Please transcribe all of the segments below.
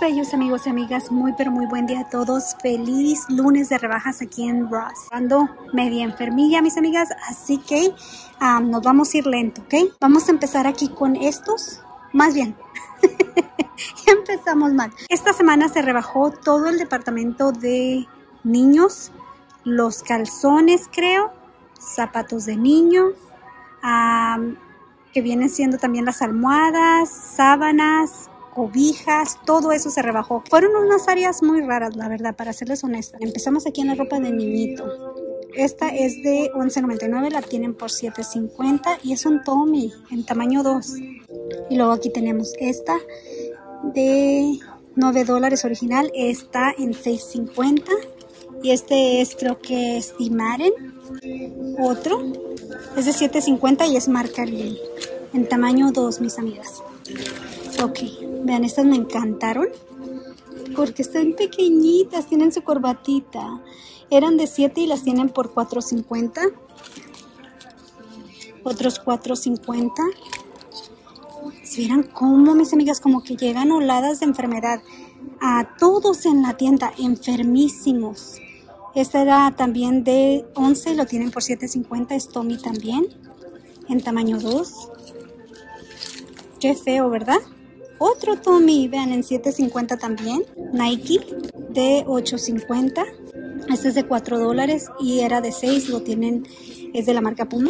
rayos amigos y amigas, muy pero muy buen día a todos. Feliz lunes de rebajas aquí en Ross. Ando media enfermilla mis amigas, así que nos vamos a ir lento, ¿ok? Vamos a empezar aquí con estos, más bien. empezamos mal. Esta semana se rebajó todo el departamento de niños, los calzones creo, zapatos de niño, que vienen siendo también las almohadas, sábanas, cobijas, todo eso se rebajó. Fueron unas áreas muy raras, la verdad, para serles honesta. Empezamos aquí en la ropa de niñito. Esta es de 11.99, la tienen por 7.50 y es un Tommy en tamaño 2. Y luego aquí tenemos esta de 9 dólares original, está en 6.50 y este es creo que es Dimaren. Otro es de 7.50 y es marca Lee en tamaño 2, mis amigas. Ok, vean, estas me encantaron porque están pequeñitas, tienen su corbatita. Eran de 7 y las tienen por 4.50. Otros 4.50. Si vieran cómo, mis amigas, como que llegan oladas de enfermedad. A todos en la tienda, enfermísimos. Esta era también de 11, lo tienen por 7.50. Es Tommy también, en tamaño 2. Qué feo, ¿verdad? Otro Tommy, vean, en 7.50 también. Nike de 8.50. Este es de 4 dólares y era de 6, lo tienen, es de la marca Puma.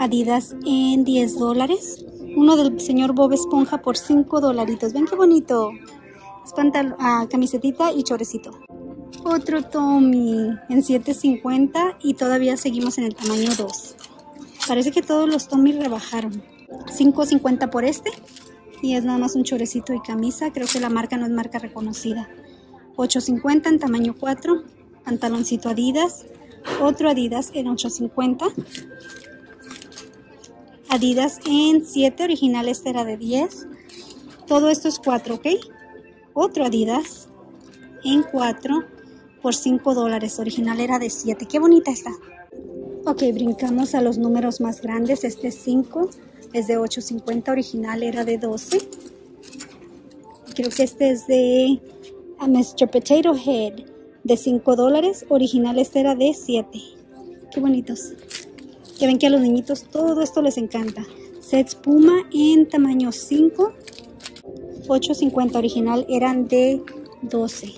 Adidas en 10 dólares. Uno del señor Bob Esponja por 5 dolaritos. Ven qué bonito. Es ah, camisetita y chorecito. Otro Tommy en 7.50 y todavía seguimos en el tamaño 2. Parece que todos los Tommy rebajaron. 5.50 por este y es nada más un chorecito y camisa. Creo que la marca no es marca reconocida. 8.50 en tamaño 4. Pantaloncito Adidas. Otro Adidas en 8.50. Adidas en 7. Original este era de 10. Todo esto es 4, ¿ok? Otro Adidas en 4 por 5 dólares. Original era de 7. Qué bonita está. Ok, brincamos a los números más grandes. Este es 5 es de 8.50, original era de 12. Creo que este es de a Mr. Potato Head de 5 dólares, original este era de 7. Qué bonitos. Ya ven que a los niñitos todo esto les encanta. Sets Puma en tamaño 5, 8.50 original eran de 12.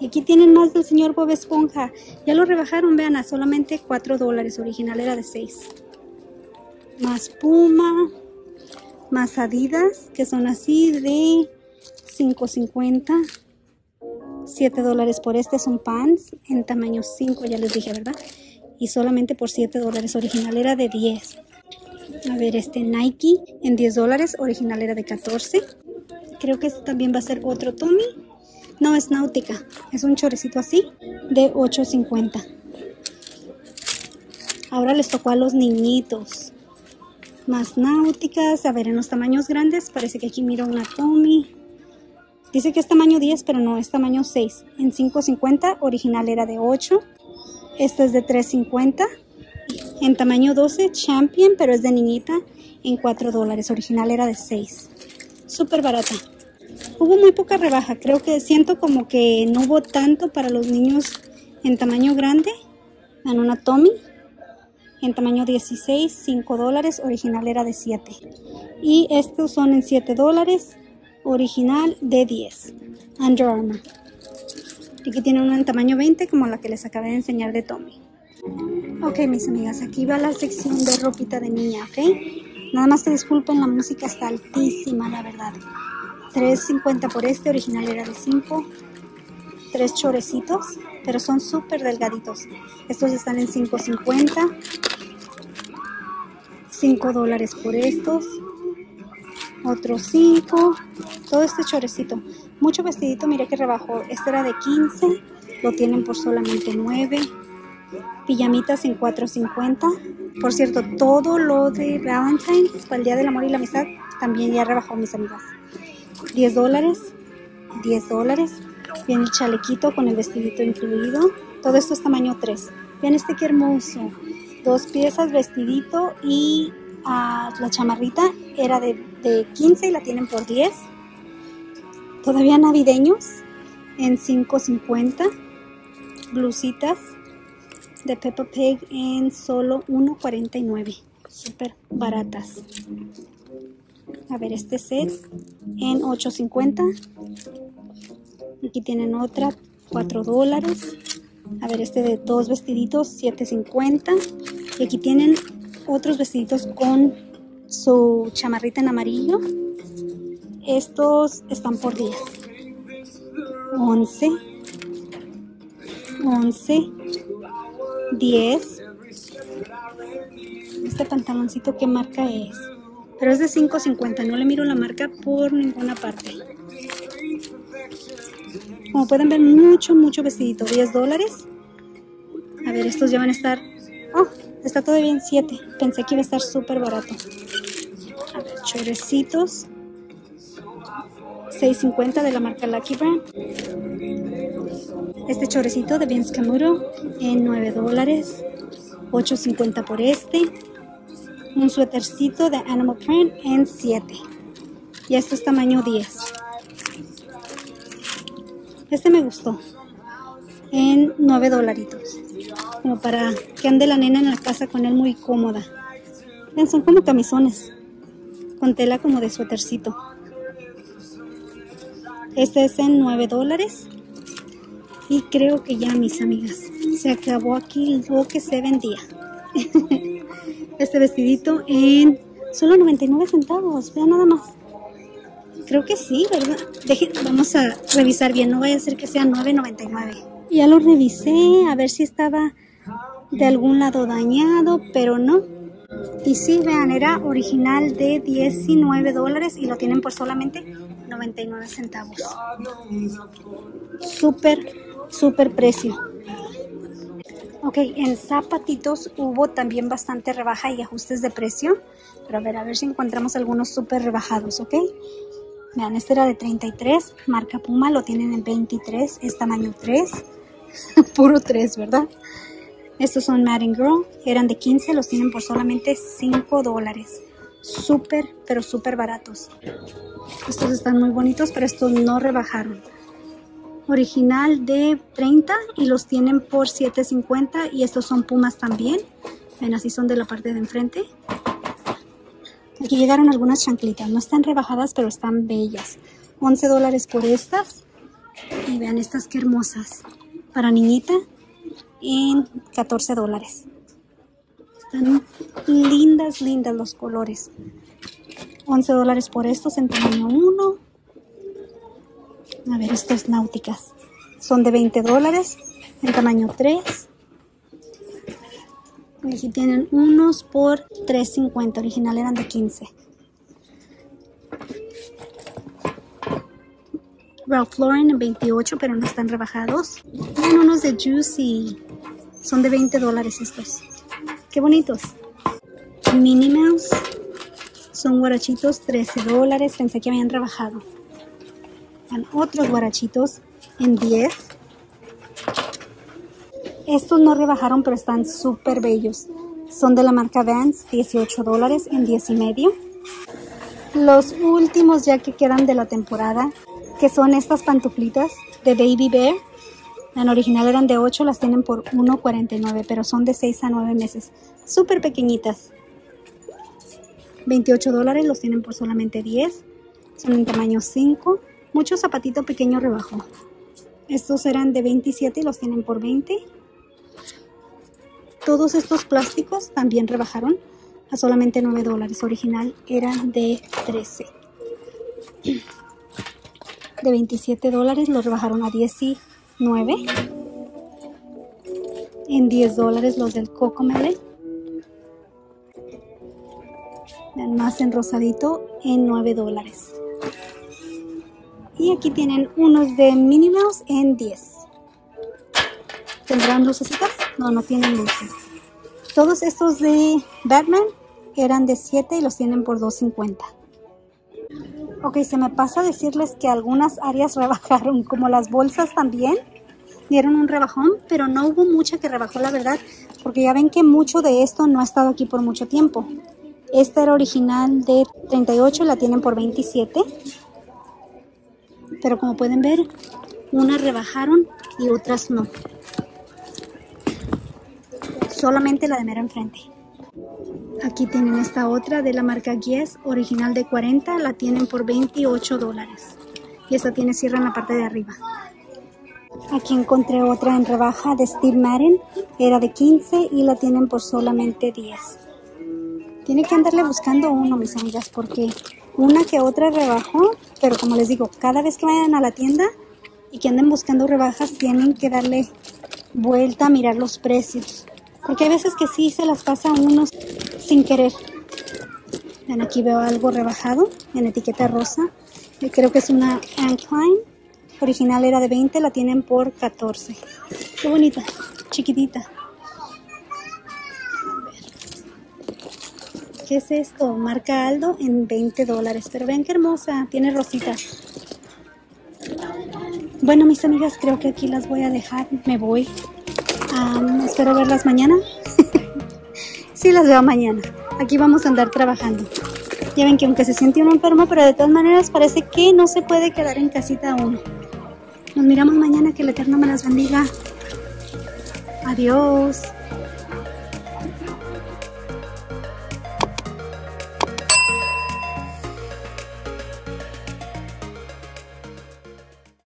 Y aquí tienen más del señor Bob Esponja. Ya lo rebajaron, vean, a solamente 4 dólares. Original era de 6 más Puma, más Adidas, que son así de 5.50, 7 dólares por este, son pants en tamaño 5, ya les dije, ¿verdad? Y solamente por 7 dólares, original era de 10. A ver, este Nike en 10 dólares, original era de 14. Creo que este también va a ser otro Tommy. No, es náutica, es un chorecito así de 8.50. Ahora les tocó a los niñitos más náuticas. A ver, en los tamaños grandes, parece que aquí miro una Tommy. Dice que es tamaño 10, pero no, es tamaño 6. En 5.50, original era de 8. Esta es de 3.50. En tamaño 12, Champion, pero es de niñita, en 4 dólares. Original era de 6. Súper barata. Hubo muy poca rebaja. Creo que siento como que no hubo tanto para los niños en tamaño grande. En una Tommy en tamaño 16, 5 dólares, original era de 7. Y estos son en 7 dólares, original de 10. Under Armour. Y aquí tienen una en tamaño 20 como la que les acabé de enseñar de Tommy. Ok, mis amigas, aquí va la sección de ropita de niña, ¿ok? Nada más que disculpen, la música está altísima, la verdad. 3.50 por este, original era de 5. Tres chorecitos, pero son súper delgaditos. Estos están en 5.50. 5 dólares por estos. Otros 5. Todo este chorecito. Mucho vestidito, mire que rebajó. Este era de 15. Lo tienen por solamente 9. Pijamitas en 4.50. Por cierto, todo lo de Valentine's para el Día del Amor y la Amistad también ya rebajó, mis amigas. 10 dólares. 10 dólares. Viene el chalequito con el vestidito incluido. Todo esto es tamaño 3. Vean este que hermoso dos piezas, vestidito y ah, la chamarrita era de, 15 y la tienen por 10. todavía navideños en 5.50. Blusitas de Peppa Pig en solo 1.49. Súper baratas. A ver, este set en 8.50. Aquí tienen otra, 4 dólares. A ver, este de dos vestiditos, 7.50. Y aquí tienen otros vestiditos con su chamarrita en amarillo. Estos están por 10. 11. 11. 10. Este pantaloncito, ¿qué marca es? Pero es de 5.50. No le miro la marca por ninguna parte. Como pueden ver, mucho, mucho vestidito. 10 dólares. A ver, estos ya van a estar... Está todavía en 7. Pensé que iba a estar súper barato. A ver, chorecitos. 6.50 de la marca Lucky Brand. Este chorecito de Vince Camuto en 9 dólares. 8.50 por este. Un suétercito de Animal Print en 7. Y esto es tamaño 10. Este me gustó. En 9 dolaritos. Como para que ande la nena en la casa con él muy cómoda. Vean, son como camisones. Con tela como de suétercito. Este es en 9 dólares. Y creo que ya, mis amigas, se acabó aquí lo que se vendía. este vestidito en solo 99 centavos. Vean nada más. Creo que sí, ¿verdad? vamos a revisar bien. No vaya a ser que sea 9.99. Ya lo revisé a ver si estaba de algún lado dañado, pero no. Y sí, vean, era original de 19 dólares y lo tienen por solamente 99 centavos. Súper, súper precio. Ok, en zapatitos hubo también bastante rebaja y ajustes de precio. Pero a ver, a ver si encontramos algunos súper rebajados, ¿ok? Vean, este era de 33, marca Puma, lo tienen en 23, es tamaño 3. Puro 3, ¿verdad? Estos son Madden Girl, eran de 15, los tienen por solamente 5 dólares. Súper, pero súper baratos. Estos están muy bonitos, pero estos no rebajaron. Original de 30 y los tienen por 7.50 y estos son Pumas también. Ven, así son de la parte de enfrente. Aquí llegaron algunas chanclitas, no están rebajadas, pero están bellas. 11 dólares por estas. Y vean estas qué hermosas. Para niñita, en 14 dólares. Están lindas, lindas los colores. 11 dólares por estos en tamaño 1. A ver, estas náuticas. Son de 20 dólares en tamaño 3. Y aquí tienen unos por 3.50. Original eran de 15. Ralph Lauren en 28, pero no están rebajados. Tienen unos de Juicy. Son de 20 dólares estos. Qué bonitos. Minnie Mouse. Son guarachitos 13 dólares. Pensé que habían rebajado. Van otros guarachitos en 10. Estos no rebajaron, pero están súper bellos. Son de la marca Vans, 18 dólares en 10 y medio. Los últimos ya que quedan de la temporada, que son estas pantuflitas de Baby Bear en original eran de 8, las tienen por 1.49, pero son de 6 a 9 meses. Súper pequeñitas. 28 dólares, los tienen por solamente 10. Son en tamaño 5. Mucho zapatito pequeño rebajo. Estos eran de 27 y los tienen por 20. Todos estos plásticos también rebajaron a solamente 9 dólares. Original eran de 13. De 27 dólares los rebajaron a 10 y 9 en 10 dólares los del Coco Melon más en rosadito en 9 dólares. Y aquí tienen unos de Minnie en 10 ¿tendrán lucecitas? no, no tienen luces todos estos de Batman eran de 7 y los tienen por 2.50 Ok, se me pasa decirles que algunas áreas rebajaron, como las bolsas también dieron un rebajón, pero no hubo mucha que rebajó la verdad, porque ya ven que mucho de esto no ha estado aquí por mucho tiempo. Esta era original de 38, la tienen por 27. Pero como pueden ver, unas rebajaron y otras no. Solamente la de mero enfrente. Aquí tienen esta otra de la marca Guess, original de 40, la tienen por 28 dólares. Y esta tiene cierre en la parte de arriba. Aquí encontré otra en rebaja de Steve Madden, era de 15 y la tienen por solamente 10. Tiene que andarle buscando uno, mis amigas, porque una que otra rebajó, pero como les digo, cada vez que vayan a la tienda y que anden buscando rebajas, tienen que darle vuelta a mirar los precios. Porque hay veces que sí se las pasa a unos sin querer. Ven, aquí veo algo rebajado en etiqueta rosa. Yo creo que es una Anne Original era de 20, la tienen por 14. Qué bonita, chiquitita. ¿Qué es esto? Marca Aldo en 20 dólares. Pero ven qué hermosa, tiene rositas. Bueno, mis amigas, creo que aquí las voy a dejar. Me voy. espero verlas mañana. Sí, las veo mañana. Aquí vamos a andar trabajando. Ya ven que aunque se siente uno enfermo, pero de todas maneras parece que no se puede quedar en casita uno. Nos miramos mañana. Que el Eterno me las bendiga. Adiós.